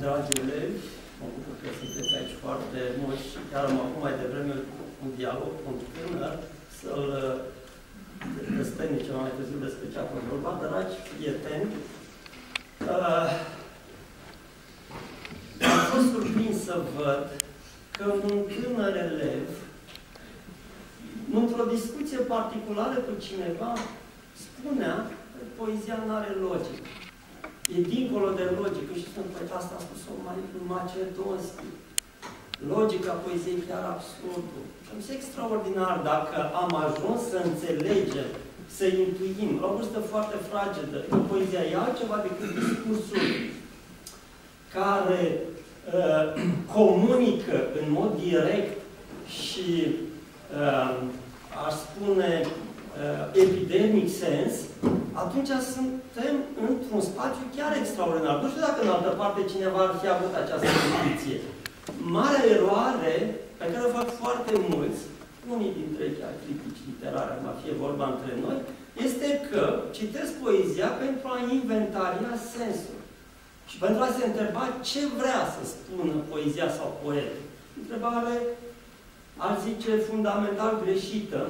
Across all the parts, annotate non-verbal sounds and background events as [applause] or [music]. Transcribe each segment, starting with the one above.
Dragi elevi, mă bucur că sunteți aici foarte mulți și chiar am acum mai devreme un dialog cu un tânăr să-l despre ceva mai târziu despre ce a fost vorba. Dragi prieteni, uh, am fost surprins să văd că un tânăr elev, într-o discuție particulară cu cineva, spunea că poezia nu are logică. E dincolo de logică și spun, păi asta a spus-o mai Macedonski. Logica poeziei chiar absurdul. Și am zis extraordinar dacă am ajuns să înțelegem, să intuim, la o vârstă foarte fragedă, că poezia e altceva decât discursul care uh, [clears throat] comunică în mod direct și, uh, aș spune, uh, epidemic sens, atunci suntem într-un spațiu chiar extraordinar. Nu știu dacă în altă parte cineva ar fi avut această intuiție. Marea eroare pe care o fac foarte mulți, unii dintre chiar critici literare, va fi vorba între noi, este că citesc poezia pentru a inventaria sensul. Și pentru a se întreba ce vrea să spună poezia sau poet. Întrebare, ar zice, fundamental greșită,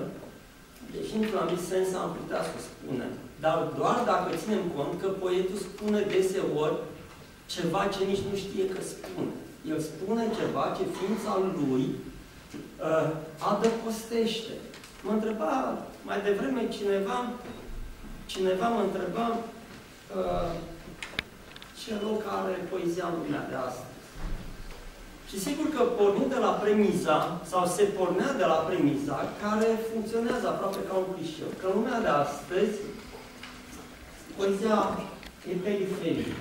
deși într-un anumit sens am putea să spunem. Dar doar dacă ținem cont că poetul spune deseori ceva ce nici nu știe că spune. El spune ceva ce ființa lui uh, adăpostește. Mă întreba mai devreme cineva, cineva mă întreba uh, ce loc are poezia în lumea de astăzi. Și sigur că pornind de la premiza, sau se pornea de la premiza, care funcționează aproape ca un clișeu, că în lumea de astăzi, poezia e periferică.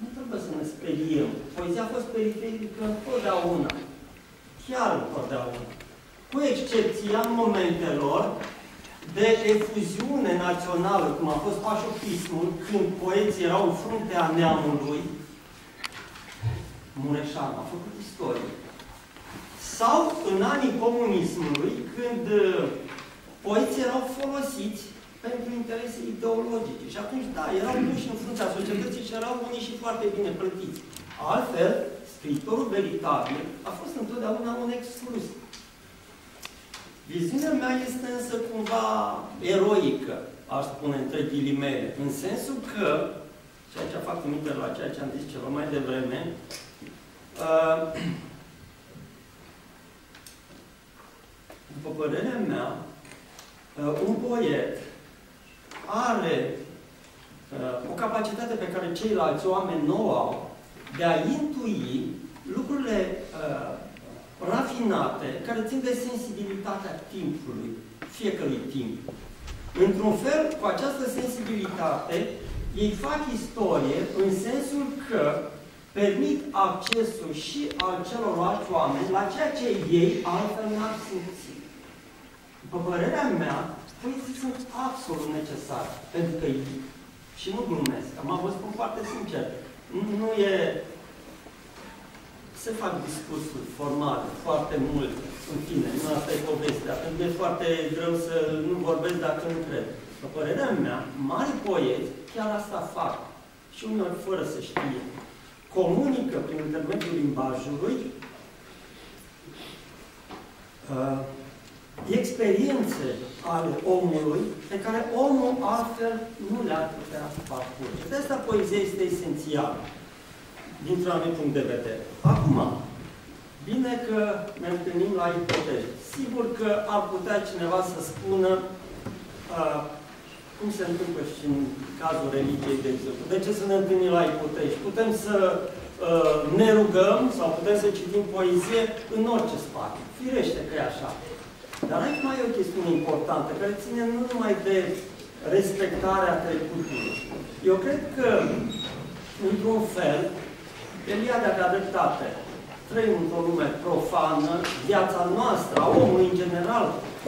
Nu trebuie să ne speriem. Poezia a fost periferică întotdeauna. Chiar întotdeauna. Cu excepția momentelor de efuziune națională, cum a fost pașopismul, când poeții erau în fruntea neamului, Mureșan a făcut istorie. Sau în anii comunismului, când uh, poeții erau folosiți pentru interese ideologice. Și atunci, da, erau puși în fruntea societății și erau unii și foarte bine plătiți. Altfel, scriitorul veritabil a fost întotdeauna un exclus. Viziunea mea este însă cumva eroică, aș spune între ghilimele, în sensul că, și aici fac trimitere la ceea ce am zis ceva mai devreme, uh, după părerea mea, uh, un poet are uh, o capacitate pe care ceilalți oameni nu au de a intui lucrurile uh, rafinate care țin de sensibilitatea timpului, fiecărui timp. Într-un fel, cu această sensibilitate, ei fac istorie în sensul că permit accesul și al celorlalți oameni la ceea ce ei altfel n-ar simți. După părerea mea, poeții sunt absolut necesari. Pentru că, și nu glumesc, am vă spun foarte sincer, nu, nu e se fac discursuri formale, foarte multe, în fine, nu asta e povestea. Pentru că e foarte greu să nu vorbesc dacă nu cred. După părerea mea, mari poeți chiar asta fac. Și uneori fără să știe. Comunică prin intermediul limbajului uh, experiențe ale omului pe care omul altfel nu le-ar putea parcurge. De asta poezia este esențială dintr-un anumit punct de vedere. Acum, bine că ne întâlnim la ipoteze. Sigur că ar putea cineva să spună uh, cum se întâmplă și în cazul religiei, de exemplu. De ce să ne întâlnim la ipotezi? Putem să uh, ne rugăm sau putem să citim poezie în orice spațiu. Firește că e așa. Dar aici mai e o chestiune importantă, care ține nu numai de respectarea trecutului. Eu cred că, într-un fel, Eliade avea dreptate. Trăim într-o lume profană, viața noastră, a omului în general,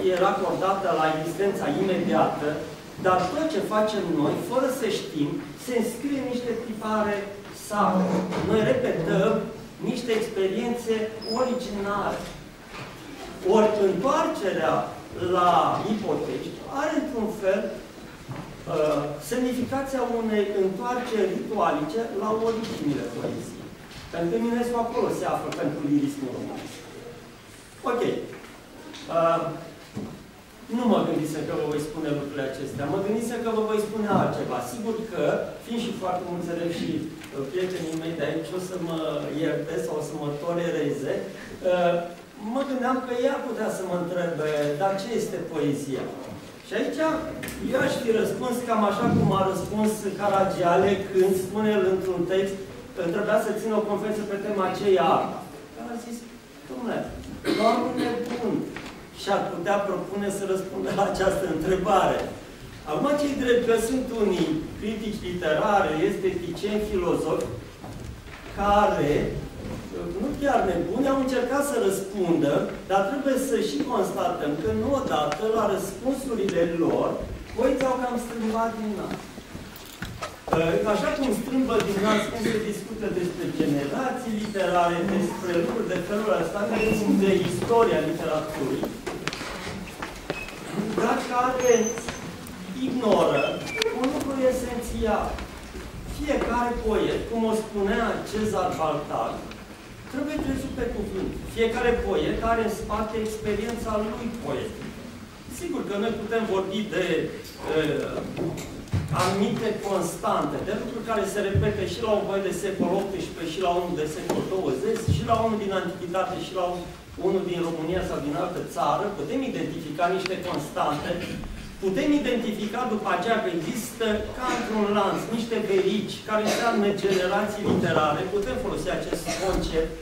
e racordată la existența imediată, dar tot ce facem noi, fără să știm, se înscrie niște tipare sale. Noi repetăm niște experiențe originale. Ori întoarcerea la ipoteci are într-un fel uh, semnificația unei întoarceri ritualice la originile poeziei. Pentru că Eminescu acolo se află pentru lirismul românesc. Ok. Uh, nu mă gândisem că vă voi spune lucrurile acestea. Mă gândisem că vă voi spune altceva. Sigur că, fiind și foarte mulți elevi și uh, prietenii mei de aici, o să mă ierte sau o să mă tolereze, uh, mă gândeam că ea putea să mă întrebe, dar ce este poezia? Și aici eu aș fi răspuns cam așa cum a răspuns Caragiale când spune el într-un text că trebuia să țină o conferință pe tema ce e arta. a zis, domnule, doar un nebun și-ar putea propune să răspundă la această întrebare. Acum, cei drept că sunt unii critici literare, esteticieni, filozofi, care, nu chiar nebuni, au încercat să răspundă, dar trebuie să și constatăm că nu odată, la răspunsurile lor, voi au cam strâmbat din nas. Așa cum strâmbă din nas când se discută despre generații literare, despre lucruri de felul ăsta, care sunt de istoria literaturii, dar care ignoră un lucru esențial. Fiecare poet, cum o spunea Cezar Baltar, trebuie trezit pe cuvânt. Fiecare poet are în spate experiența lui poetic. Sigur că noi putem vorbi de uh, anumite constante, de lucruri care se repete și la un poet de secol XVIII, și la unul de secol XX, și la unul din Antichitate, și la unul din România sau din altă țară, putem identifica niște constante, putem identifica după aceea că există ca într-un lanț, niște verici care înseamnă generații literare, putem folosi acest concept,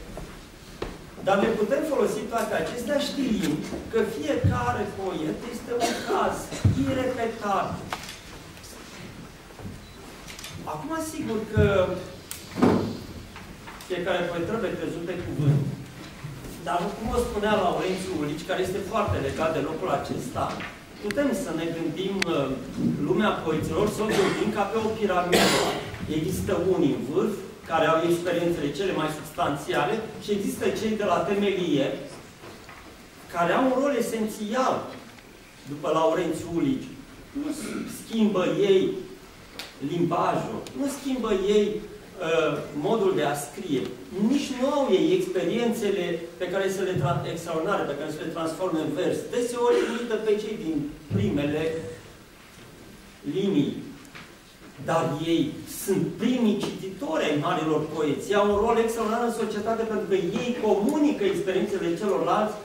dar le putem folosi toate acestea știind că fiecare poet este un caz irepetat. Acum, sigur că fiecare poet trebuie crezut pe cuvânt, dar, cum o spunea Laurențiu Ulici, care este foarte legat de locul acesta, putem să ne gândim uh, lumea poeților, să o gândim ca pe o piramidă. Există unii în vârf, care au experiențele cele mai substanțiale, și există cei de la temelie, care au un rol esențial, după Laurențiu Ulici. Nu schimbă ei limbajul, nu schimbă ei Uh, modul de a scrie. Nici nu au ei experiențele pe care să le extraordinare, pe care să le transforme în vers. Deseori uită pe cei din primele linii. Dar ei sunt primii cititori ai marilor poeți. Au un rol extraordinar în societate pentru că ei comunică experiențele celorlalți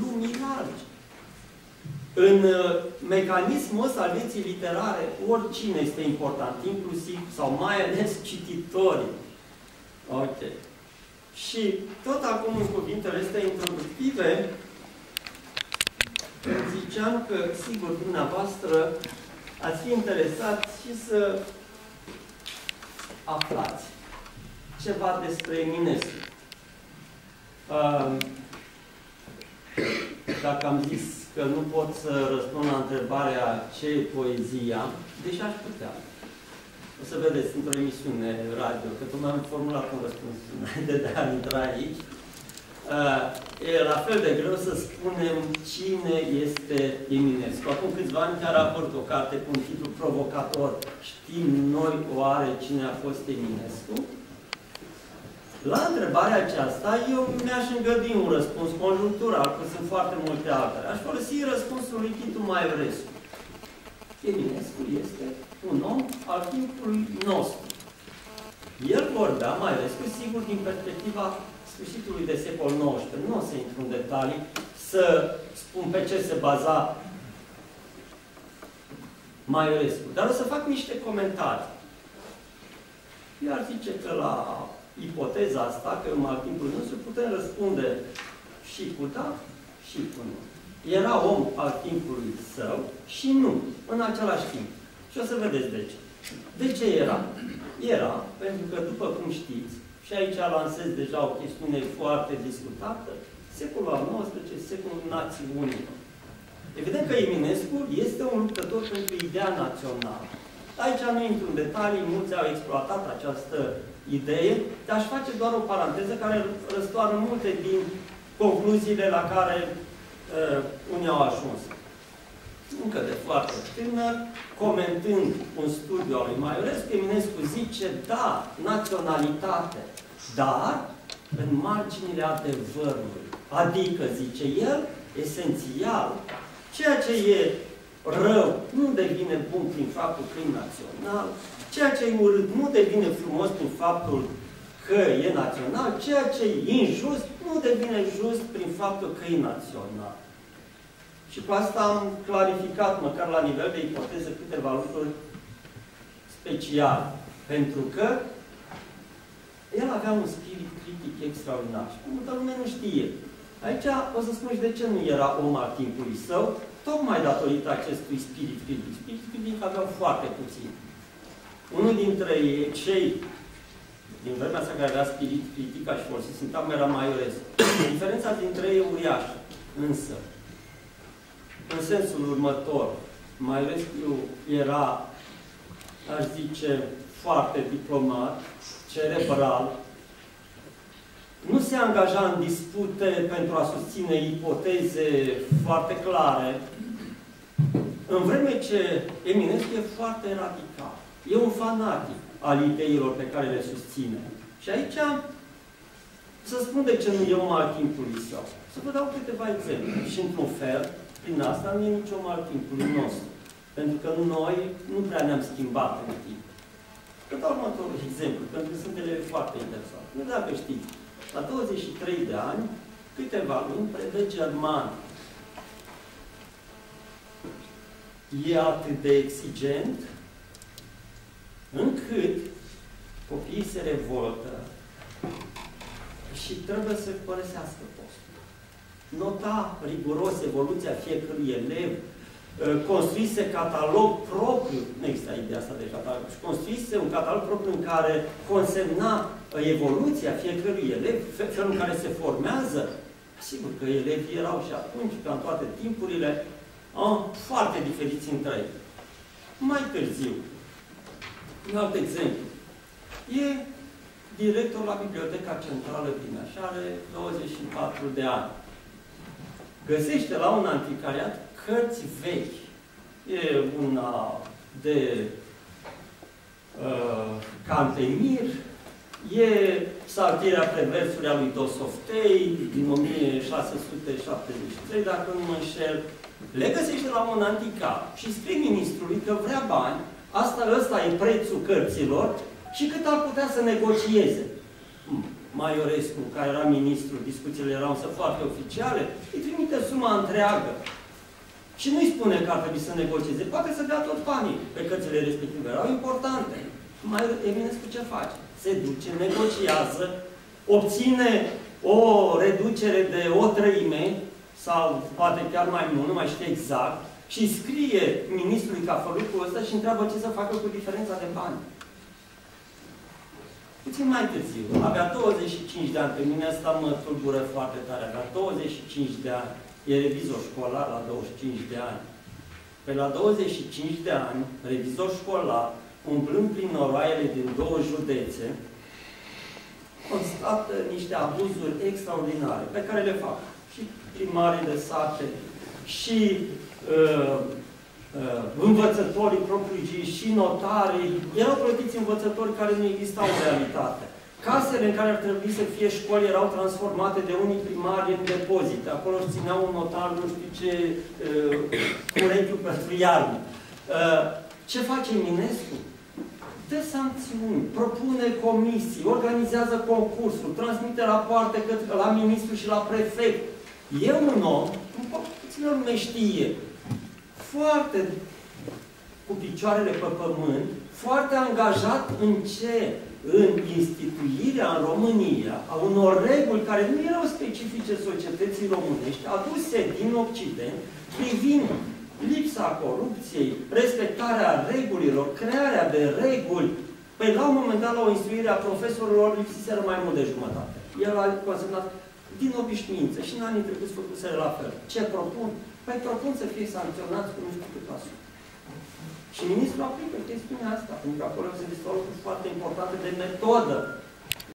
lumii largi. În uh, mecanismul ăsta al vieții literare, oricine este important, inclusiv sau mai ales cititorii. Ok. Și tot acum în cuvintele astea introductive, ziceam că, sigur, dumneavoastră ați fi interesat și să aflați ceva despre Eminescu. Uh, dacă am zis că nu pot să răspund la întrebarea ce e poezia, deși aș putea. O să vedeți într-o emisiune radio, că tocmai am formulat un răspuns înainte de a intra aici. Uh, e la fel de greu să spunem cine este Eminescu. Acum câțiva ani chiar a apărut o carte cu un titlu provocator. Știm noi oare cine a fost Eminescu? La întrebarea aceasta, eu mi-aș îngădi un răspuns conjunctural, că sunt foarte multe altele. Aș folosi răspunsul lui Titu Maiorescu. Eminescu este un om al timpului nostru. El vorbea, Maiorescu, sigur, din perspectiva sfârșitului de secol XIX. Nu o să intru în detalii, să spun pe ce se baza Maiorescu. Dar o să fac niște comentarii. Eu ar zice că la ipoteza asta, că în timpul nostru putem răspunde și cu da și cu nu. Era om al timpului său și nu, în același timp. Și o să vedeți de ce. De ce era? Era, pentru că, după cum știți, și aici lansez deja o chestiune foarte discutată, secolul al XIX, secolul națiunilor. Evident că Eminescu este un luptător pentru ideea națională. Aici nu intru în detalii, mulți au exploatat această idee, dar aș face doar o paranteză care răstoară multe din concluziile la care uh, unii au ajuns. încă de foarte tânăr, comentând un studiu al lui Maiorescu, Eminescu zice, da, naționalitate, dar în marginile adevărului. Adică, zice el, esențial, ceea ce e rău nu devine bun prin faptul că e național, ceea ce e urât nu devine frumos prin faptul că e național, ceea ce e injust nu devine just prin faptul că e național. Și cu asta am clarificat, măcar la nivel de ipoteză, câteva lucruri speciale. Pentru că el avea un spirit critic extraordinar. Și multă lume nu știe. Aici o să spun și de ce nu era om al timpului său, tocmai datorită acestui spirit critic. Spirit critic aveau foarte puțin. Unul dintre ei, cei din vremea asta care avea spirit critic, și folosit sintagma, era Maiorescu. [coughs] Diferența dintre ei e uriașă. Însă, în sensul următor, Maiorescu era, aș zice, foarte diplomat, cerebral, nu se angaja în dispute pentru a susține ipoteze foarte clare, în vreme ce Eminescu e foarte radical. E un fanatic al ideilor pe care le susține. Și aici să spun de ce nu e om al timpului său. Să vă dau câteva exemple. Și într-un fel, prin asta nu e nici om al timpului nostru. Pentru că noi nu prea ne-am schimbat în timp. Că dau următorul exemplu, pentru că sunt elevi foarte interesante. Nu dacă știți, la 23 de ani, câteva luni, predă german. E atât de exigent încât copiii se revoltă și trebuie să părăsească postul. Nota riguros evoluția fiecărui elev, ă, construise catalog propriu, nu există ideea asta de catalog, și construise un catalog propriu în care consemna ă, evoluția fiecărui elev, felul în care se formează. Sigur că elevii erau și atunci, ca în toate timpurile, foarte diferiți între ei. Mai târziu, un alt exemplu. E director la Biblioteca Centrală din Așa, are 24 de ani. Găsește la un anticariat cărți vechi. E una de uh, Cantemir, e Saltirea Preversului a lui Dosoftei din 1673, dacă nu mă înșel. Le găsește la un anticar și scrie ministrului că vrea bani Asta, ăsta e prețul cărților și cât ar putea să negocieze. Maiorescu, care era ministru, discuțiile erau însă foarte oficiale, îi trimite suma întreagă. Și nu-i spune că ar trebui să negocieze. Poate să dea tot banii pe cărțile respective. Erau importante. Mai Eminescu ce face? Se duce, negociază, obține o reducere de o treime sau poate chiar mai mult, nu mai știu exact, și scrie ministrului că a făcut cu ăsta și întreabă ce să facă cu diferența de bani. Puțin mai târziu, avea 25 de ani, pe mine asta mă tulbură foarte tare, avea 25 de ani, e revizor școlar la 25 de ani. Pe la 25 de ani, revizor școlar, umblând prin noroaiele din două județe, constată niște abuzuri extraordinare pe care le fac și primarii de sate, și uh, uh, învățătorii propriu și notarii, erau plătiți învățători care nu existau în realitate. Casele în care ar trebui să fie școli erau transformate de unii primari în depozite. Acolo își țineau un notar, nu știu ce, uh, curenchiul pentru iarnă. Uh, ce face Minescu? Dă sancțiuni, propune comisii, organizează concursuri, transmite rapoarte la ministru și la prefect. E un om, puțină lume știe, foarte cu picioarele pe pământ, foarte angajat în ce? În instituirea în România a unor reguli care nu erau specifice societății românești, aduse din Occident, privind lipsa corupției, respectarea regulilor, crearea de reguli. Păi la un moment dat, la o instruire a profesorilor, lipsiseră mai mult de jumătate. El a consemnat din obișnuință și în anii trecuți făcuse la fel. Ce propun? Păi propun să fie sancționați cu nu știu cât la Și ministrul aplică chestiunea asta, pentru că acolo se desfășoară lucruri foarte importante de metodă.